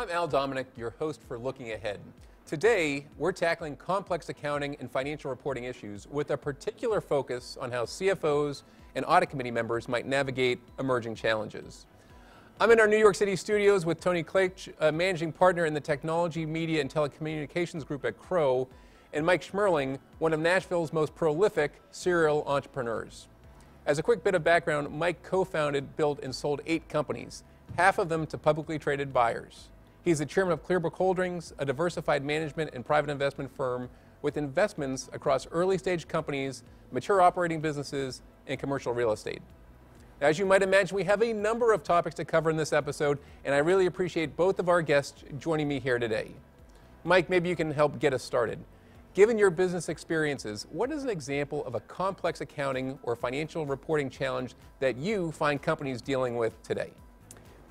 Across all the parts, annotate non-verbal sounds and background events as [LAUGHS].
I'm Al Dominick, your host for Looking Ahead. Today, we're tackling complex accounting and financial reporting issues with a particular focus on how CFOs and audit committee members might navigate emerging challenges. I'm in our New York City studios with Tony Klaetsch, a managing partner in the technology, media, and telecommunications group at Crowe, and Mike Shmerling, one of Nashville's most prolific serial entrepreneurs. As a quick bit of background, Mike co founded, built, and sold eight companies, half of them to publicly traded buyers. He's the chairman of Clearbrook Holdings, a diversified management and private investment firm with investments across early stage companies, mature operating businesses, and commercial real estate. As you might imagine, we have a number of topics to cover in this episode, and I really appreciate both of our guests joining me here today. Mike, maybe you can help get us started. Given your business experiences, what is an example of a complex accounting or financial reporting challenge that you find companies dealing with today?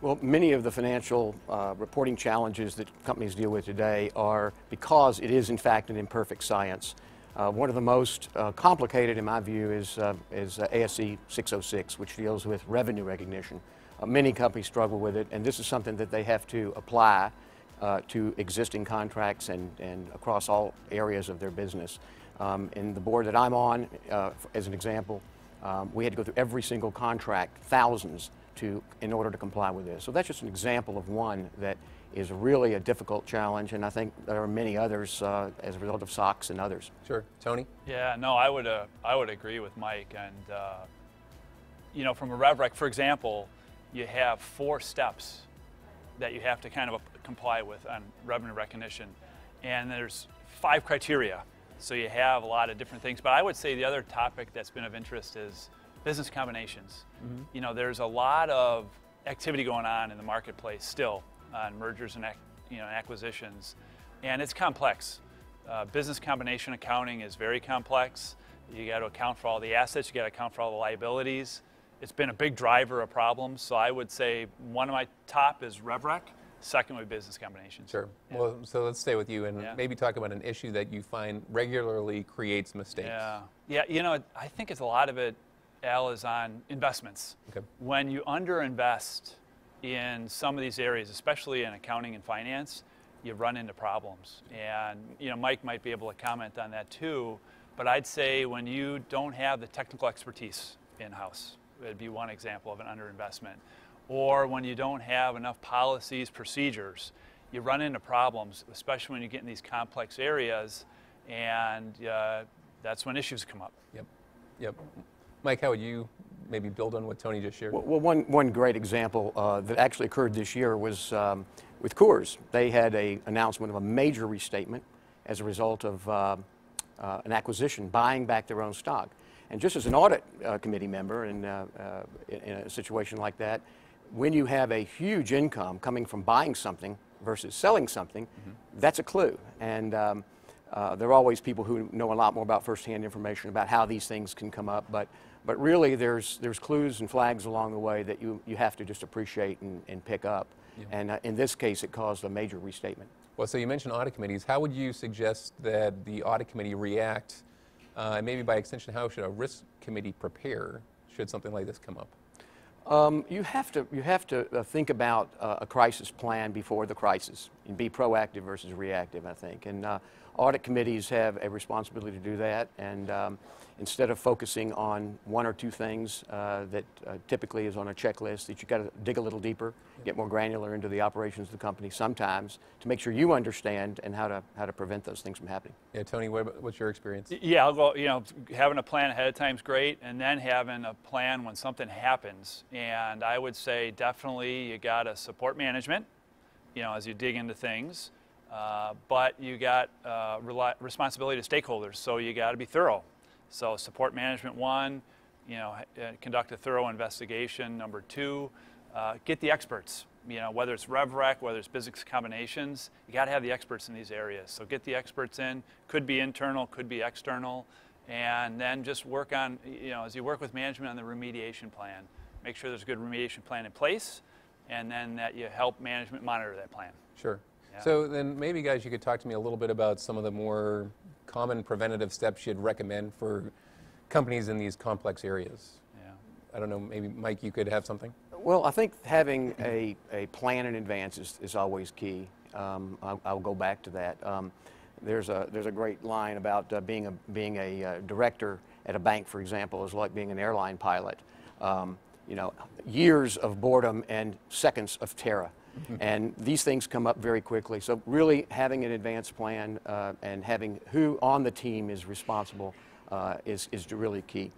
Well, many of the financial uh, reporting challenges that companies deal with today are because it is, in fact, an imperfect science. Uh, one of the most uh, complicated, in my view, is, uh, is uh, ASC 606, which deals with revenue recognition. Uh, many companies struggle with it, and this is something that they have to apply to existing contracts and, and across all areas of their business. Um, in the board that I'm on, as an example, um, we had to go through every single contract, thousands, to, in order to comply with this. So that's just an example of one that is really a difficult challenge, and I think there are many others uh, as a result of SOX and others. Sure, Tony. Yeah, no, I would uh, I would agree with Mike, and uh, you know, from a RevRec, for example, you have four steps that you have to kind of comply with on revenue recognition. And there's five criteria. So you have a lot of different things. But I would say the other topic that's been of interest is business combinations. Mm-hmm. You know, there's a lot of activity going on in the marketplace still on mergers and you know, acquisitions. And it's complex. Uh, business combination accounting is very complex. You got to account for all the assets, you got to account for all the liabilities. It's been a big driver of problems. So I would say one of my top is RevRec. Second would be business combinations. Sure. Yeah. Well, so let's stay with you and yeah. maybe talk about an issue that you find regularly creates mistakes. Yeah. Yeah. You know, I think it's a lot of it, Al, is on investments. Okay. When you underinvest in some of these areas, especially in accounting and finance, you run into problems. And you know, Mike might be able to comment on that too. But I'd say when you don't have the technical expertise in house, it'd be one example of an underinvestment or when you don't have enough policies, procedures, you run into problems, especially when you get in these complex areas, and uh, that's when issues come up. Yep, yep. Mike, how would you maybe build on what Tony just shared? Well, one, one great example uh, that actually occurred this year was um, with Coors. They had an announcement of a major restatement as a result of uh, uh an acquisition, buying back their own stock. And just as an audit uh, committee member in, uh, in a situation like that, when you have a huge income coming from buying something versus selling something, mm-hmm. that's a clue. And um, uh, there are always people who know a lot more about firsthand information about how these things can come up, but, but really there's, there's clues and flags along the way that you, you have to just appreciate and, and pick up. Yeah. And uh, in this case, it caused a major restatement. Well, so you mentioned audit committees. How would you suggest that the audit committee react, uh, and maybe by extension, how should a risk committee prepare should something like this come up? Um, you have to, you have to uh, think about uh, a crisis plan before the crisis and be proactive versus reactive, I think. And uh, audit committees have a responsibility to do that. And um, instead of focusing on one or two things uh, that uh, typically is on a checklist that you got to dig a little deeper, get more granular into the operations of the company sometimes to make sure you understand and how to how to prevent those things from happening. Yeah, Tony, what, what's your experience? Yeah, I'll go. You know, having a plan ahead of time is great, and then having a plan when something happens. And I would say definitely you got to support management. You know, as you dig into things. Uh, but you got uh, responsibility to stakeholders, so you got to be thorough. So support management one, you know, uh, conduct a thorough investigation. Number two, uh, get the experts. You know, whether it's RevRec, whether it's business combinations, you got to have the experts in these areas. So get the experts in. Could be internal, could be external, and then just work on, you know, as you work with management on the remediation plan, make sure there's a good remediation plan in place, and then that you help management monitor that plan. Sure. Yeah. So then maybe guys, you could talk to me a little bit about some of the more common preventative steps you'd recommend for companies in these complex areas? Yeah. I don't know, maybe Mike, you could have something? Well, I think having a, a plan in advance is, is always key. Um, I'll, I'll go back to that. Um, there's, a, there's a great line about uh, being, a, being a uh, director at a bank, for example, is like being an airline pilot. Um, you know, years of boredom and seconds of terror. and these things come up very quickly. So really having an advanced plan uh, and having who on the team is responsible uh, is, is really key.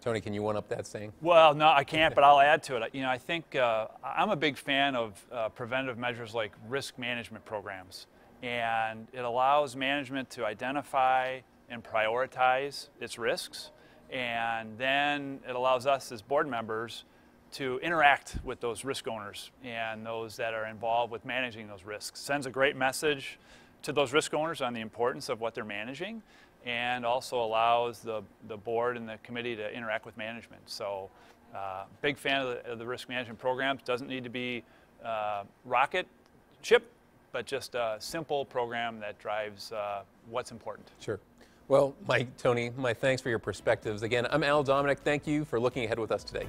Tony, can you one up that saying? Well, no, I can't, but I'll [LAUGHS] add to it. You know, I think uh, I'm a big fan of uh, preventive measures like risk management programs. And it allows management to identify and prioritize its risks. And then it allows us as board members to interact with those risk owners and those that are involved with managing those risks. Sends a great message to those risk owners on the importance of what they're managing and also allows the, the board and the committee to interact with management. So uh, big fan of the, of the, risk management programs. Doesn't need to be uh, rocket ship, but just a simple program that drives uh, what's important. Sure. Well, Mike, Tony, my thanks for your perspectives. Again, I'm Al Dominick. Thank you for looking ahead with us today.